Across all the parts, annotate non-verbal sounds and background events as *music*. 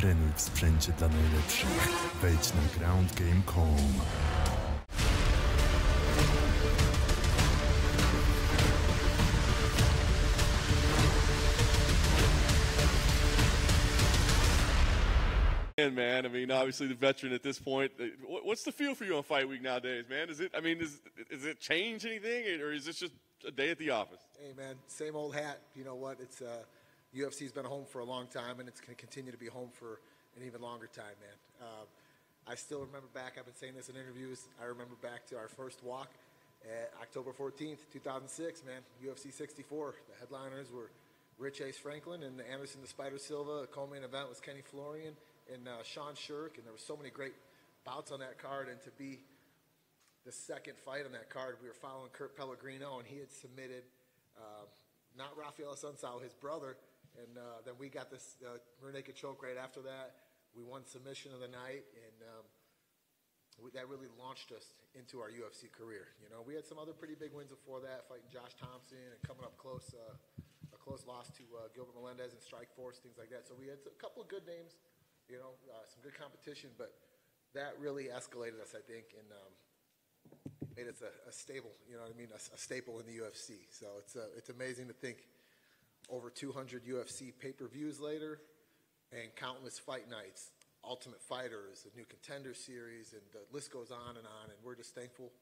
Trenuj w sprzęcie dla najlepszych. Wejdź na groundgame.com. man. I mean, obviously the veteran at this point. What's the feel for you on fight week nowadays, man? Is it? I mean, is is it change anything, or is this just a day at the office? Hey man, same old hat. You know what? It's uh, UFC's been home for a long time, and it's going to continue to be home for an even longer time, man. Um, I still remember back. I've been saying this in interviews. I remember back to our first walk at October 14th, 2006. Man, UFC 64. The headliners were Rich Ace Franklin and Anderson the Spider Silva. The co-main event was Kenny Florian and uh, Sean Sherk, and there were so many great bouts on that card. And to be the second fight on that card, we were following Kurt Pellegrino, and he had submitted uh, not Rafael Assunção, his brother, and uh, then we got this uh, rear naked choke right after that. We won submission of the night, and um, we, that really launched us into our UFC career. You know, we had some other pretty big wins before that, fighting Josh Thomson and coming up close, uh, a close loss to uh, Gilbert Melendez and Strikeforce, things like that. So we had a couple of good names, you know, uh, some good competition, but that really escalated us, I think, and um, made us a, a stable, you know what I mean, a, a staple in the UFC. So it's uh, it's amazing to think over 200 UFC pay-per-views later, and countless fight nights, Ultimate Fighters, the new Contender Series, and the list goes on and on. And we're just thankful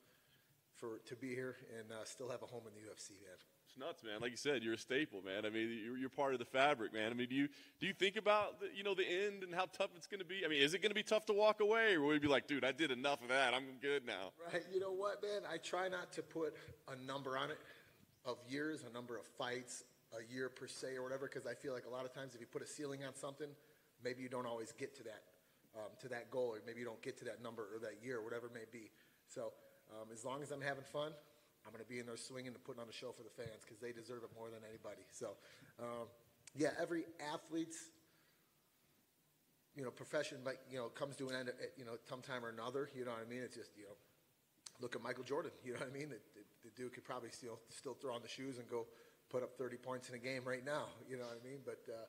for to be here and uh, still have a home in the UFC, man. It's nuts, man. Like you said, you're a staple, man. I mean, you're, you're part of the fabric, man. I mean, do you do you think about the, you know the end and how tough it's going to be? I mean, is it going to be tough to walk away, or will you be like, dude, I did enough of that. I'm good now. Right. You know what, man? I try not to put a number on it of years, a number of fights, a year per se, or whatever, because I feel like a lot of times if you put a ceiling on something, maybe you don't always get to that um, to that goal, or maybe you don't get to that number or that year, or whatever it may be. So um, as long as I'm having fun, I'm going to be in there swinging and putting on a show for the fans because they deserve it more than anybody. So um, yeah, every athlete's you know, profession, like, you know, comes to an end, at, you know, sometime or another. You know what I mean? It's just, you know, look at Michael Jordan. *laughs* You know what I mean? The, the, the dude could probably still still throw on the shoes and go put up 30 points in a game right now. You know what I mean? But uh,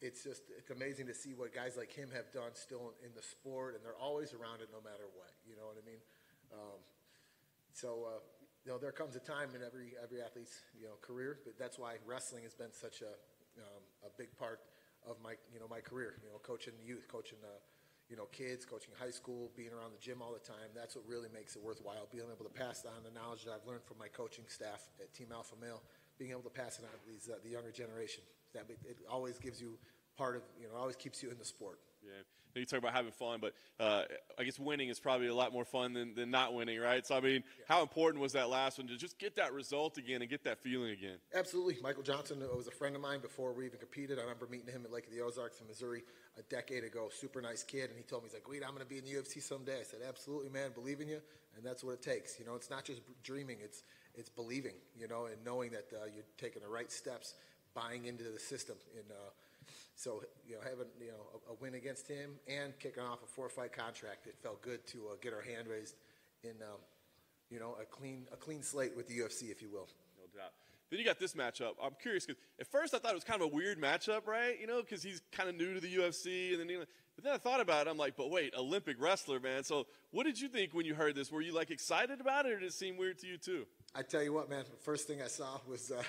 it's just it's amazing to see what guys like him have done still in, in the sport, and they're always around it no matter what. You know what I mean? Um, so. Uh, you know, there comes a time in every every athlete's you know career, but that's why wrestling has been such a um, a big part of my you know my career. You know, coaching the youth, coaching uh, you know kids, coaching high school, being around the gym all the time. That's what really makes it worthwhile. Being able to pass on the knowledge that I've learned from my coaching staff at Team Alpha Male, being able to pass it on to these uh, the younger generation. That it always gives you part of you know always keeps you in the sport. Yeah, you talk about having fun, but uh, I guess winning is probably a lot more fun than, than not winning, right? So I mean, how important was that last one to just get that result again and get that feeling again? Absolutely. Michael Johnson was a friend of mine before we even competed. I remember meeting him at Lake of the Ozarks in Missouri a decade ago. Super nice kid. And he told me, he's like, wait, I'm going to be in the UFC someday. I said, absolutely, man. Believe in you. And that's what it takes. You know, it's not just dreaming, it's, it's believing, you know, and knowing that uh, you're taking the right steps, buying into the system. And uh, so, you know, having, you know, a, a, win against him and kicking off a four-fight contract, it felt good to uh, get our hand raised in, um, you know, a clean, a clean slate with the UFC, if you will. No doubt. Then you got this matchup. I'm curious because at first I thought it was kind of a weird matchup, right? You know, because he's kind of new to the UFC, and then, but then I thought about it. I'm like, but wait, Olympic wrestler, man. So, what did you think when you heard this? Were you like excited about it, or did it seem weird to you too? I tell you what, man. The first thing I saw was uh,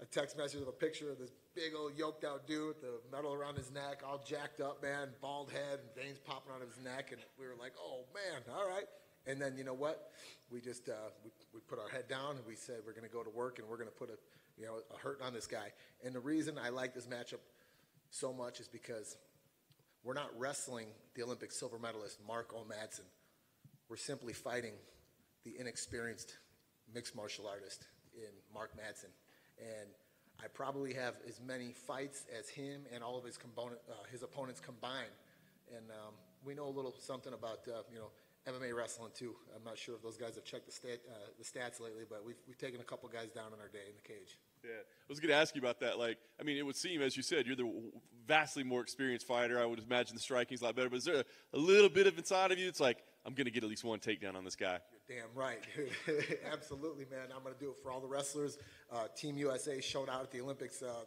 a text message of a picture of this big old yoked out dude with the medal around his neck, all jacked up, man, bald head and veins popping out of his neck, and we were like, oh man, all right. And then you know what? We just uh, we, we put our head down and we said we're going to go to work and we're going to put a you know a hurt on this guy. And the reason I like this matchup so much is because we're not wrestling the Olympic silver medalist Mark O. Madsen. We're simply fighting the inexperienced mixed martial artist in Mark Madsen. And I probably have as many fights as him and all of his component, uh, his opponents combined. And um, we know a little something about uh, you know MMA wrestling too. I'm not sure if those guys have checked the, stat, uh, the stats lately, but we've, we've taken a couple guys down in our day in the cage. Yeah, I was going to ask you about that. Like, I mean, it would seem, as you said, you're the vastly more experienced fighter. I would imagine the striking's a lot better. But is there a, a little bit of inside of you that's like, I'm going to get at least one takedown on this guy? Damn right. *laughs* Absolutely, man. I'm going to do it for all the wrestlers. Uh, Team USA showed out at the Olympics uh,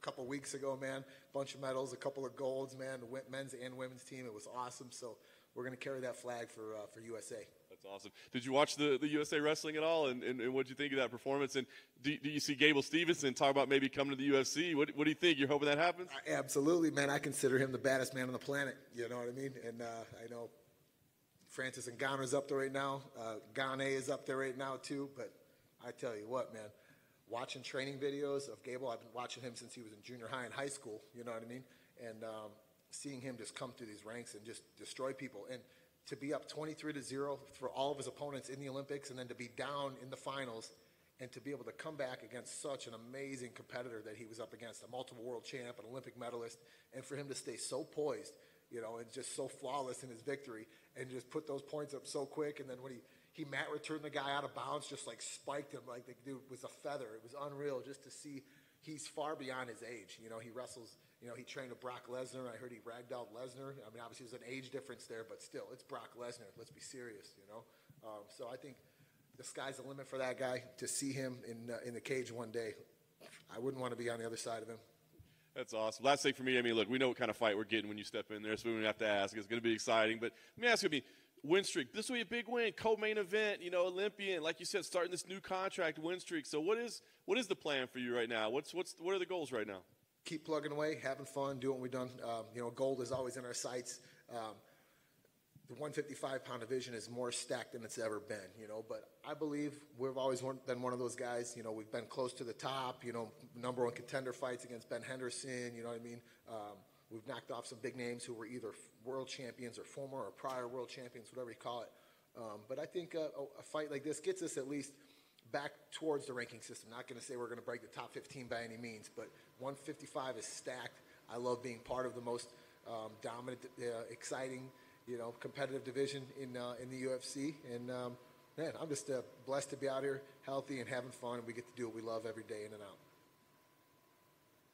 couple weeks ago, man. Bunch of medals, a couple of golds, man. The men's and women's team, it was awesome. So we're going to carry that flag for uh, for USA. That's awesome. Did you watch the, the USA wrestling at all? And, and, and what did you think of that performance? And do, do you see Gable Stevenson talk about maybe coming to the UFC? What, what do you think? You're hoping that happens? I- Absolutely, man. I consider him the baddest man on the planet. You know what I mean? And uh, I know Francis Ngannou's up there right now. Uh, Gane is up there right now too. But I tell you what, man. Watching training videos of Gable, I've been watching him since he was in junior high and high school. You know what I mean? And um, seeing him just come through these ranks and just destroy people. And to be up 23 to zero for all of his opponents in the Olympics, and then to be down in the finals, and to be able to come back against such an amazing competitor that he was up against, a multiple world champ, an Olympic medalist, and for him to stay so poised, you know, and just so flawless in his victory, and just put those points up so quick, and then when he he mat returned the guy out of bounds, just like spiked him like the dude was a feather. It was unreal just to see. He's far beyond his age. You know, he wrestles. You know, he trained with Brock Lesnar. I heard he out Lesnar. I mean, obviously there's an age difference there, but still, it's Brock Lesnar. Let's be serious. You know, um, so I think the sky's the limit for that guy. To see him in uh, in the cage one day, I wouldn't want to be on the other side of him. That's awesome. Last thing for me, I mean, look, we know what kind of fight we're getting when you step in there, so we don't have to ask. It's going to be exciting. But let me ask you, I mean, win streak. This will be a big win, co-main event. You know, Olympian, like you said, starting this new contract, win streak. So what is what is the plan for you right now? What's what's what are the goals right now? keep plugging away, having fun, doing what we've done. Um, you know, gold is always in our sights. Um, the 155 pound division is more stacked than it's ever been, you know, but I believe we've always been one of those guys, you know, we've been close to the top, you know, number one contender fights against Ben Henderson, you know what I mean? Um, we've knocked off some big names who were either world champions or former or prior world champions, whatever you call it. Um, but I think uh, a, a fight like this gets us at least back towards the ranking system. Not going to say we're going to break the top 15 by any means, but 155 is stacked. I love being part of the most um, dominant, uh, exciting, you know, competitive division in uh, in the UFC. And um, man, I'm just uh, blessed to be out here, healthy and having fun. And we get to do what we love every day, in and out.